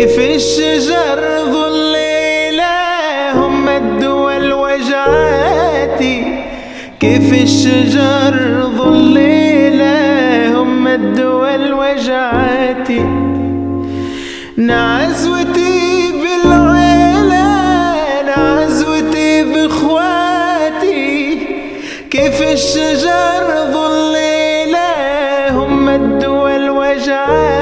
كيف الشجر ظل هم الدول وجعاتي؟ كيف الشجر ظل هم الدول وجعاتي؟ نعزوتي بالعيلة نعزوتي بإخواتي. كيف الشجر ظل هم الدول وجعاتي؟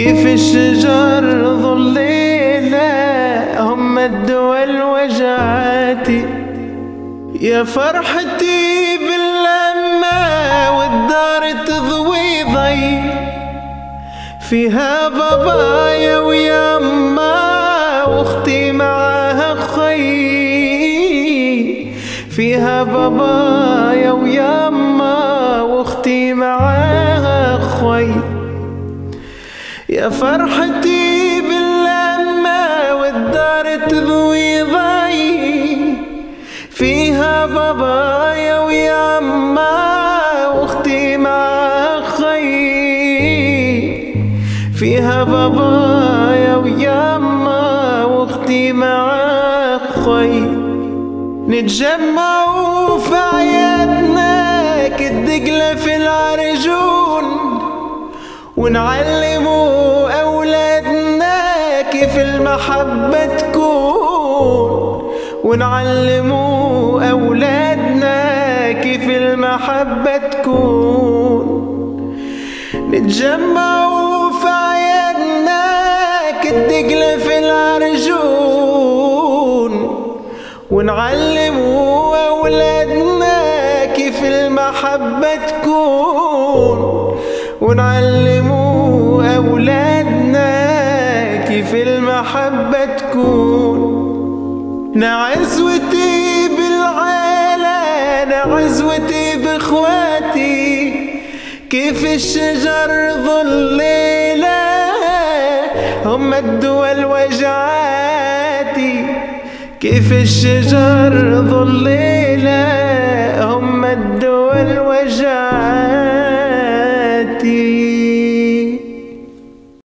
كيف الشجر ظليلة هم الدول وجعاتي. يا فرحتي باللمة والدار تضوي ضي. فيها بابايا ويما واختي معاها خي فيها بابايا ويما واختي معاها خي يا فرحتي باللمة والدار تضوي ضي فيها بابايا ويما وأختي مع خي فيها بابايا ويما وأختي مع خي نتجمعوا في عيادنا كالدقلة في العرجون ونعلموا أولادنا كيف المحبة تكون. ونعلموا أولادنا كيف المحبة تكون. نتجمعوا في عيادنا كالدقلة في العرجون ونعلموا أولادنا كيف المحبة تكون. ونعلموا المحبة تكون نعزوتي بالعيلة نعزوتي بإخواتي كيف الشجر ظليلة هم الدول وجعاتي. كيف الشجر ظليلة هم الدول وجعاتي